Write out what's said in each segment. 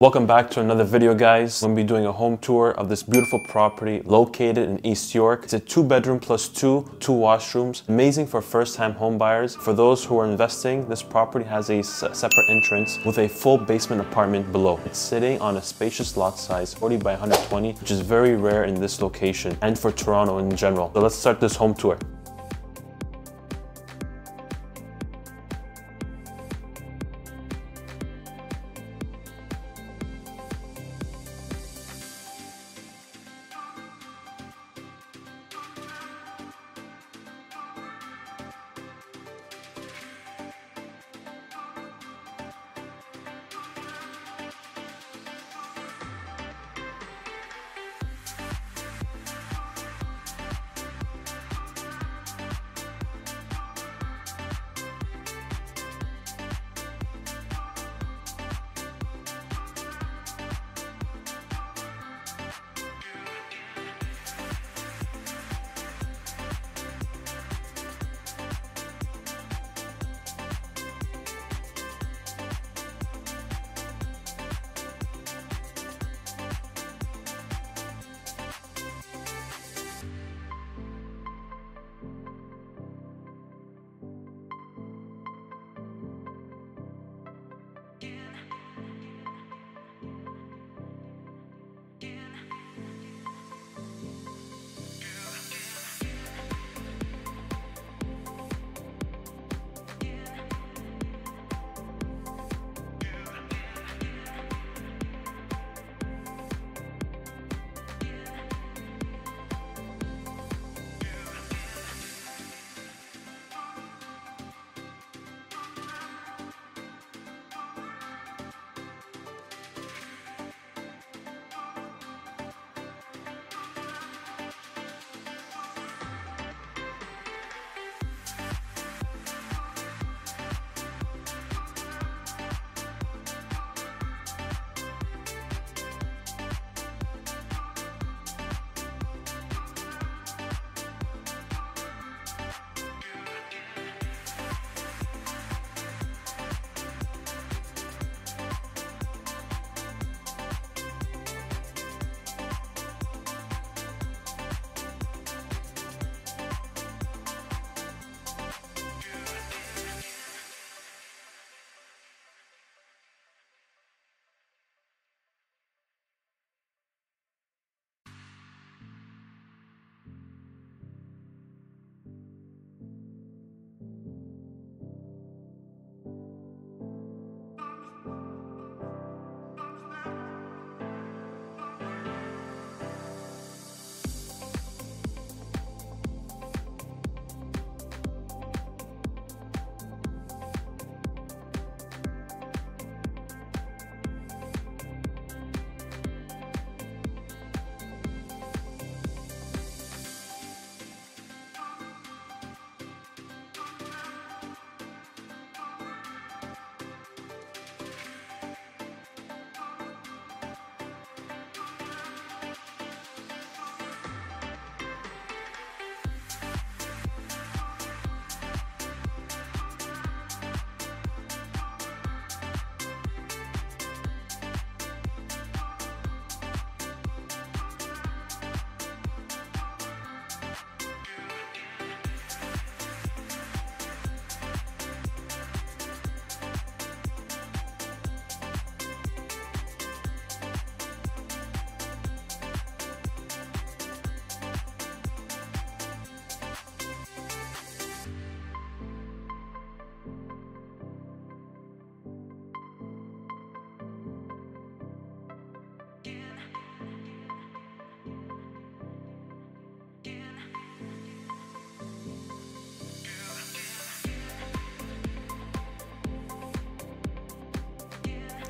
Welcome back to another video guys. I'm gonna be doing a home tour of this beautiful property located in East York. It's a two bedroom plus two, two washrooms. Amazing for first time home buyers. For those who are investing, this property has a separate entrance with a full basement apartment below. It's sitting on a spacious lot size, 40 by 120, which is very rare in this location and for Toronto in general. So let's start this home tour.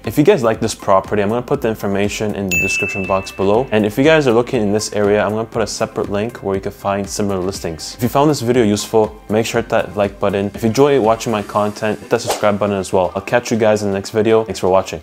If you guys like this property, I'm gonna put the information in the description box below. And if you guys are looking in this area, I'm gonna put a separate link where you can find similar listings. If you found this video useful, make sure to hit that like button. If you enjoy watching my content, hit that subscribe button as well. I'll catch you guys in the next video. Thanks for watching.